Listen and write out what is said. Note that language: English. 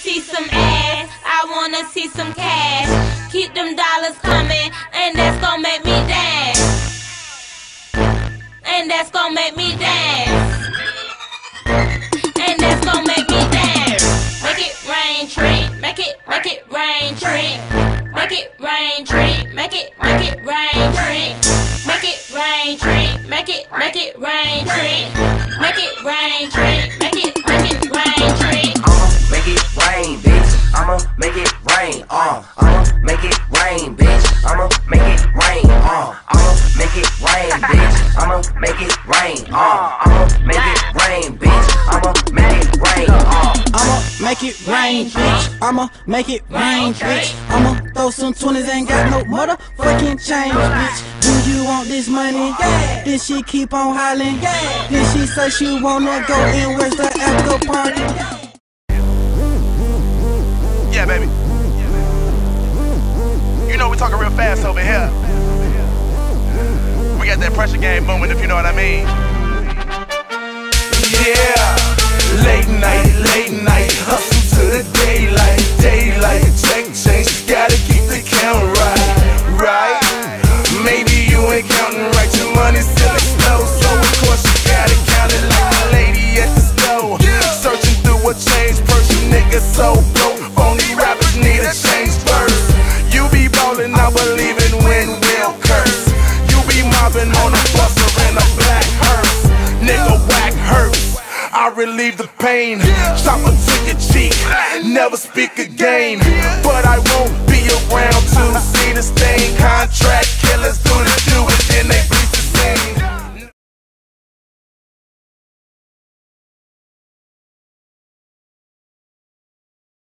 see some ass. I wanna see some cash. Keep them dollars coming, and that's gonna make me dance. And that's gonna make me dance. And that's gonna make me dance. Make it rain, tree. Make it, make it rain, tree. Make it rain, tree. Make it, make it rain, tree. Make it rain, tree. Make it, make it rain, tree. Make it rain, tree. Make it rain, bitch. I'ma make it rain, uh. I'ma make it rain, bitch. I'ma make it rain, uh. I'ma make it rain, bitch. I'ma make it rain, bitch. I'ma throw some 20s, ain't got no motherfucking change, bitch. Do you want this money? Yeah. Then she keep on hollering. Yeah. Then she say she wanna go and where's the after party? Yeah, baby. You know we talking real fast over here. Got that pressure game moving, if you know what I mean. Yeah, late night, late night, hustle to the daylight, daylight, check change, gotta keep the count right, right. Maybe you ain't counting right, your money still explodes, so of course you gotta count it like the lady at the store, searching through a change purse, you niggas so broke, only rappers need a change verse. You be ballin', I believe I relieve the pain, chop a to your cheek, never speak again. But I won't be around to see this stain.